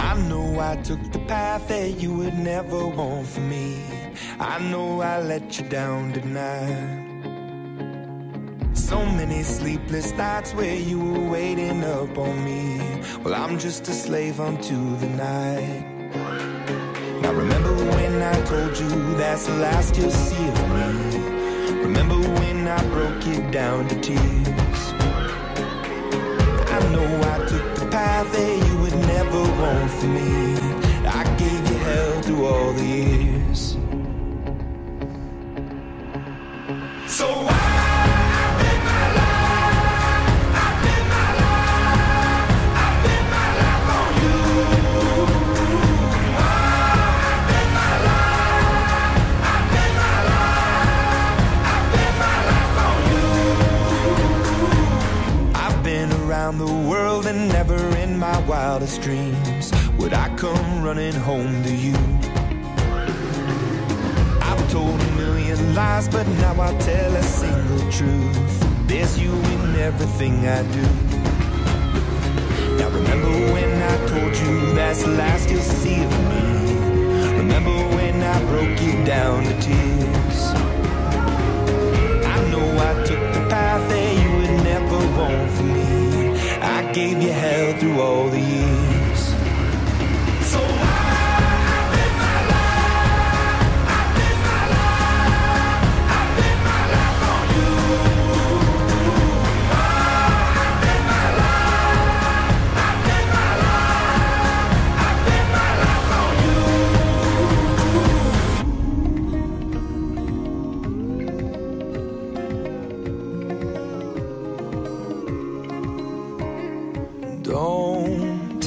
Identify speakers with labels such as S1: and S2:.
S1: I know I took the path that you would never want for me. I know I let you down tonight. So many sleepless nights where you were waiting up on me. Well, I'm just a slave unto the night. Now remember when I told you that's the last you'll see of me. Remember when I broke it down to tears. I know I for me. Never in my wildest dreams would I come running home to you. I've told a million lies, but now I tell a single truth. There's you in everything I do. Now remember when I told you that's the last you'll see of me. Remember when I broke you down to tears.